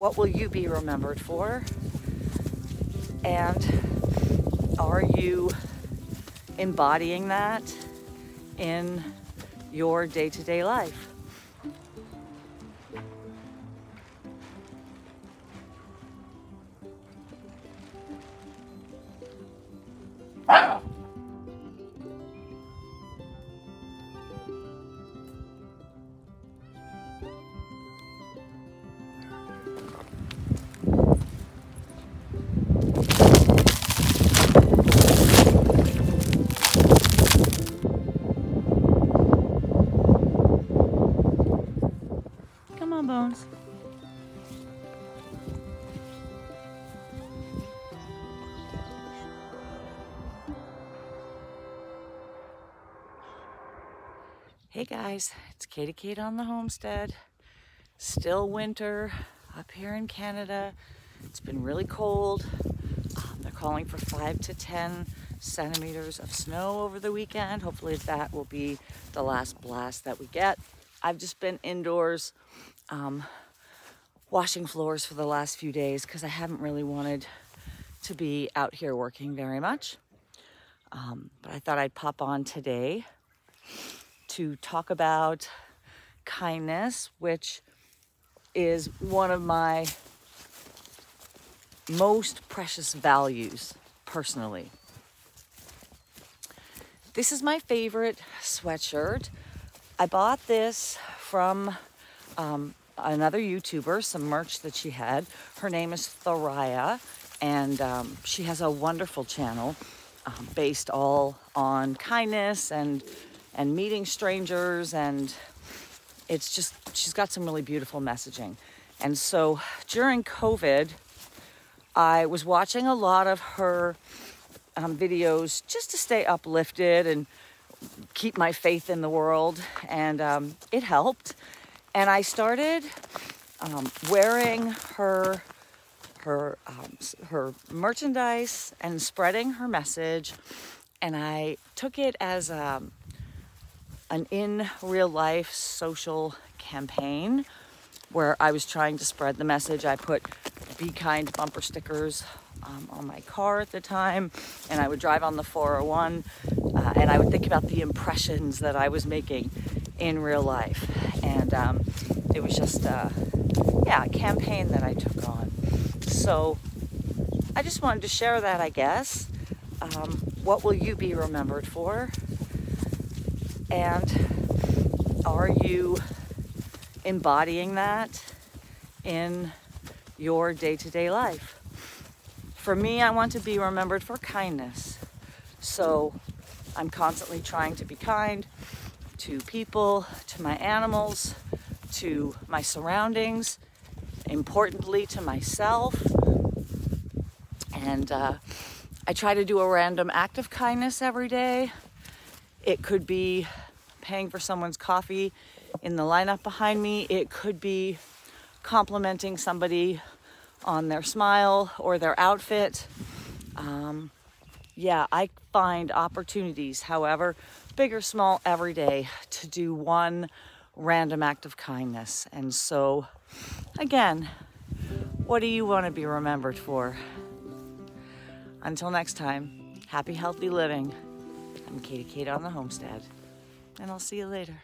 What will you be remembered for? And are you embodying that in your day to day life? Hey guys, it's Katie Kate on the homestead. Still winter up here in Canada. It's been really cold. Um, they're calling for five to 10 centimeters of snow over the weekend. Hopefully that will be the last blast that we get. I've just been indoors um, washing floors for the last few days because I haven't really wanted to be out here working very much. Um, but I thought I'd pop on today to talk about kindness, which is one of my most precious values personally. This is my favorite sweatshirt. I bought this from um, another YouTuber, some merch that she had. Her name is Thoraya, and um, she has a wonderful channel um, based all on kindness and and meeting strangers, and it's just she's got some really beautiful messaging. And so during COVID, I was watching a lot of her um, videos just to stay uplifted and keep my faith in the world, and um, it helped. And I started um, wearing her her um, her merchandise and spreading her message, and I took it as um, an in real life social campaign where I was trying to spread the message. I put "Be kind" bumper stickers um, on my car at the time, and I would drive on the 401, uh, and I would think about the impressions that I was making in real life, and um, it was just a yeah a campaign that I took on. So I just wanted to share that, I guess. Um, what will you be remembered for? And are you embodying that in your day to day life? For me, I want to be remembered for kindness. So I'm constantly trying to be kind to people, to my animals, to my surroundings, importantly to myself. And uh, I try to do a random act of kindness every day. It could be paying for someone's coffee in the lineup behind me. It could be complimenting somebody on their smile or their outfit. Um, yeah, I find opportunities, however, big or small, every day to do one random act of kindness. And so, again, what do you want to be remembered for? Until next time, happy, healthy living. I'm Katie Kate on the homestead, and I'll see you later.